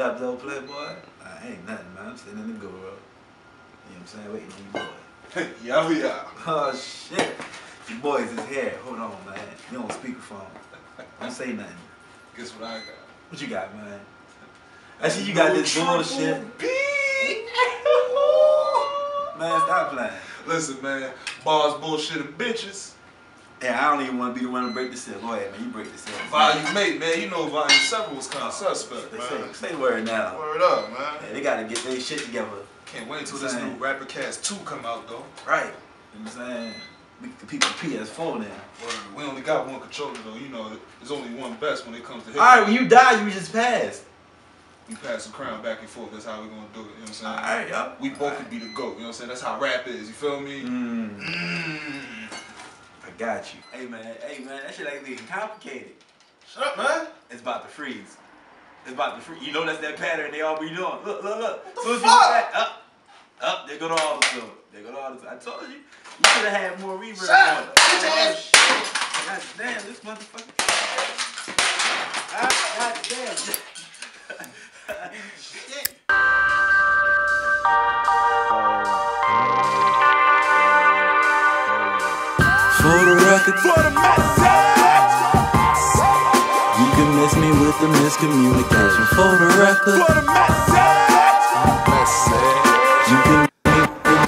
What up, though, playboy? I ain't nothing, man. I'm sitting in the guru. You know what I'm saying? Waiting on you boy. yeah, yeah. Oh, shit. Your boys is here. Hold on, man. You don't on speakerphone. Don't say nothing. Guess what I got? What you got, man? Actually, you got this bullshit. Man, stop playing. Listen, man. Bars, bullshit, and bitches. Yeah, I don't even want to be the one to break the seal. Go ahead, man. You break the seal. Volume 8, man. You know Volume 7 was kind of suspect, They man. say, say the word now. Word up, man. Yeah, they got to get their shit together. Can't wait until this new Rapper Cast 2 come out, though. Right. You know what I'm saying? We compete with PS4 now. Word. We only got one controller, though. You know, there's only one best when it comes to hip All right, when you die, you just pass. We pass the crown back and forth. That's how we're gonna do it. You know what I'm saying? All right, yo. We both could be the GOAT. You know what I'm saying? That's how rap is. You feel me? Mm, Mm. Got you. Hey, man. Hey, man. That shit ain't getting complicated. Shut up, man. It's about to freeze. It's about to freeze. You know that's that pattern they all be doing. Look, look, look. the Soon as fuck? back, up, up, there go the auto tune. There go the auto tune. I told you. You should have had more reverb Shut up. it. Get your Oh, shit. God damn, this motherfucker. Ah, God damn. With the miscommunication. For the record, for the message. you can.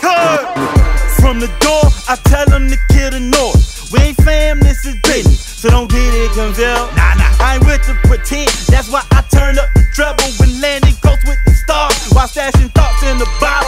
Cause from the door, I tell them to kill the noise. We ain't fam, this is business. So don't get it confused. Nah, nah. I ain't with the pretend. That's why I turn up the treble when landing coast with the stars. While stashing thoughts in the bottle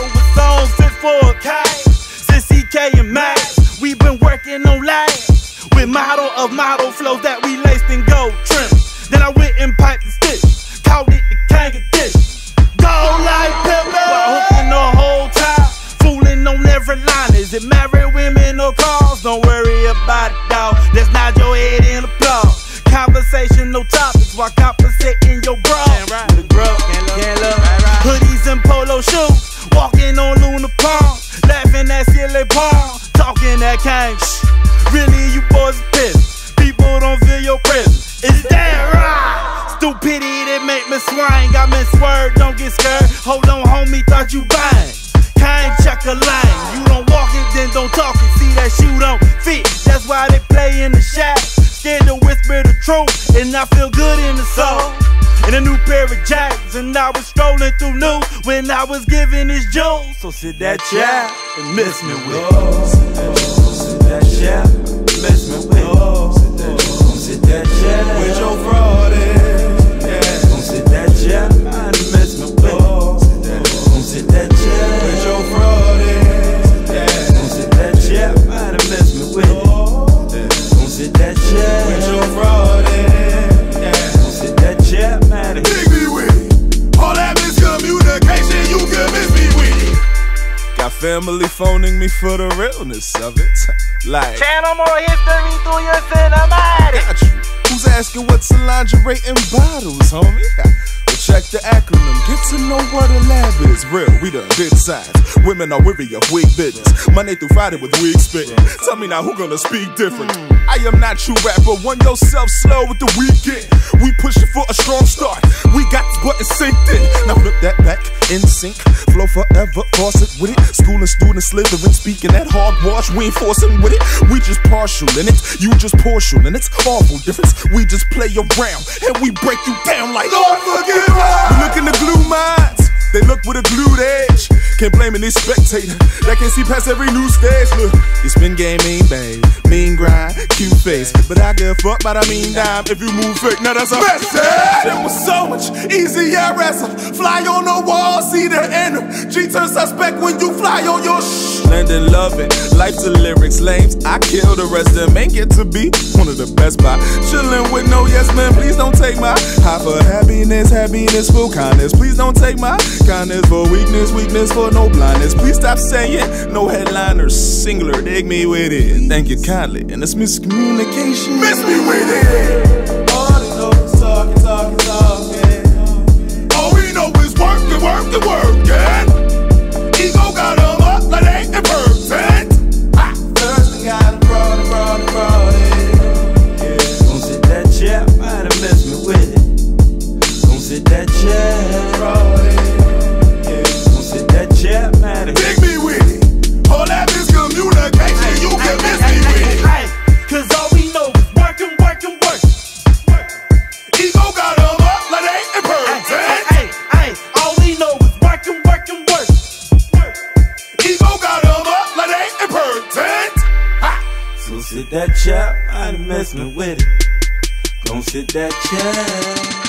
married women or cars? Don't worry about it, dog. Let's nod your head in applause. Conversational topics while compensating your bra. With a grub, can't love. Hoodies and polo shoes. Walking on Luna Palm. Laughing at silly palm. Talking that kind shh. Really, you boys are pissed. People don't feel your presence. Is that right? Stupidity that make me swing. Got me swerved, don't get scared. Hold on, homie, thought you buying. Kind check a line. You don't walk it, then don't talk it. See that shoe don't fit. That's why they play in the shack. Scared to whisper the truth, and I feel good in the soul. In a new pair of jacks, and I was strolling through new when I was giving his jewels. So sit that chair and miss me with. Sit that chair, miss me with. Sit that chair with your fraud that chair with your fraud Come sit that chair man. Dig me with. All that miscommunication, you can miss me with. Got family phoning me for the realness of it. Like, Channel more history through your cinematic. got you. Who's asking what's a lingerie in bottles, homie? Check the acronym. Get to know what a lab is. Real, we done did science. Women are weary of weak business. Monday through Friday with weak spitting. Tell me now who gonna speak different? I am not you rapper. One yourself slow with the weekend. We pushing for a strong start. We got this button synced in. Now flip that back in sync. Flow forever, faucet with it. School and students slithering, speaking that hogwash. We ain't forcing with it. We just partial in it. You just partial, and it's awful difference. We just play around and we break you down like Lord forgive we look in the glue minds. They look with a glued edge. Can't blame any spectator that can see past every new stage. Look, you been game mean, babe. Mean grind, cute face. But I give a fuck about a mean dime if you move fake. Now that's a message. Eh? It was so much easier as fly on the wall. See the energy turn suspect when you fly on your sh. Landon loving, life to lyrics, lames. I kill the rest of them. Ain't get to be one of the best by chilling with no yes man. Please don't take my high for happiness, happiness for kindness. Please don't take my kindness for weakness, weakness for no blindness. Please stop saying no headliners, singular. Dig me with it. Thank you kindly, and it's miscommunication. Miss me with it. Messing with it. Gon' sit that chair.